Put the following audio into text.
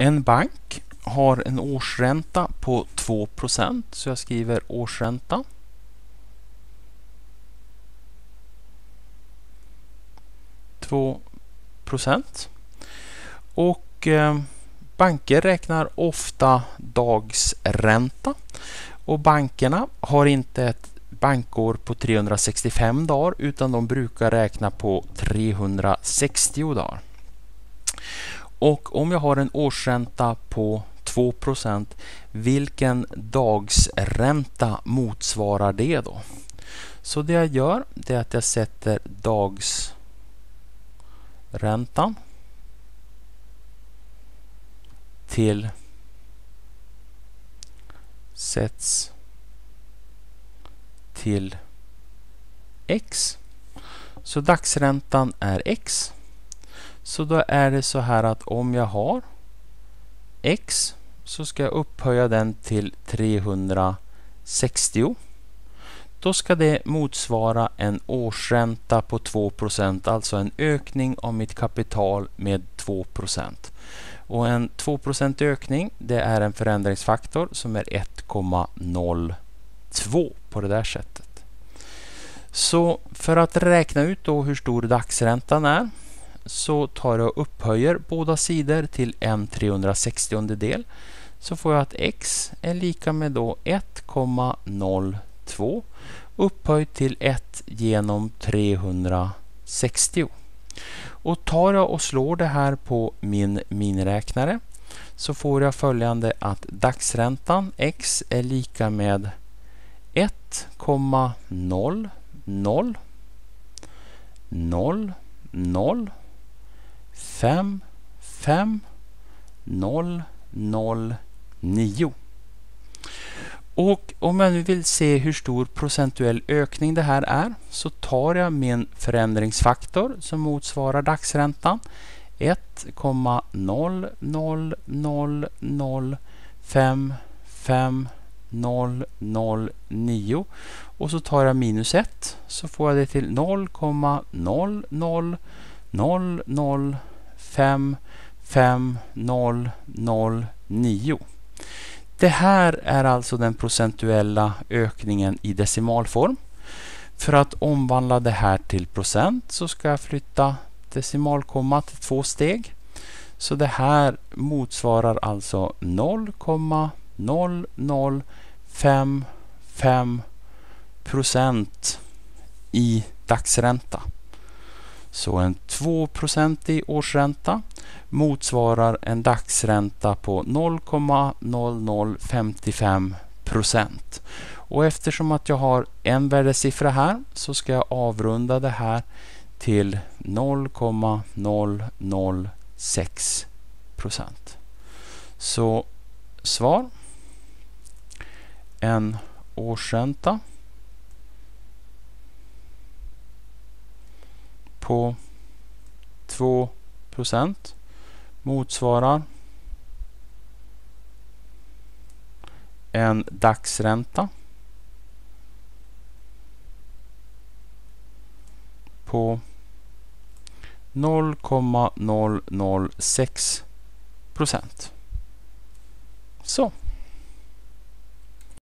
En bank har en årsränta på 2% så jag skriver årsränta. Två procent. Och eh, banker räknar ofta dagsränta. Och bankerna har inte ett bankår på 365 dagar utan de brukar räkna på 360 dagar. Och om jag har en årsränta på 2% vilken dagsränta motsvarar det då? Så det jag gör det är att jag sätter dagsräntan till sätts till x. Så dagsräntan är x. Så då är det så här att om jag har x så ska jag upphöja den till 360. Då ska det motsvara en årsränta på 2% alltså en ökning av mitt kapital med 2 Och en 2% ökning det är en förändringsfaktor som är 1,02 på det där sättet. Så för att räkna ut då hur stor dagsräntan är så tar jag och upphöjer båda sidor till en 360 del så får jag att x är lika med då 1,02 upphöjt till 1 genom 360. Och tar jag och slår det här på min miniräknare så får jag följande att dagsräntan x är lika med 1,00 0 0 5 5 0 0 9. Och om jag nu vill se hur stor procentuell ökning det här är så tar jag min förändringsfaktor som motsvarar dagsräntan 1,000055009 och så tar jag minus 1 så får jag det till 0,000555009. Det här är alltså den procentuella ökningen i decimalform. För att omvandla det här till procent så ska jag flytta decimalkommat två steg. Så det här motsvarar alltså 0,0055 procent i dagsränta. Så en 2-procentig årsränta motsvarar en dagsränta på 0,0055 procent. Och eftersom att jag har en värdesiffra här så ska jag avrunda det här till 0,006 procent. Så svar. En årsränta på 2 procent motsvarar en dagsränta på 0,006 procent. Så.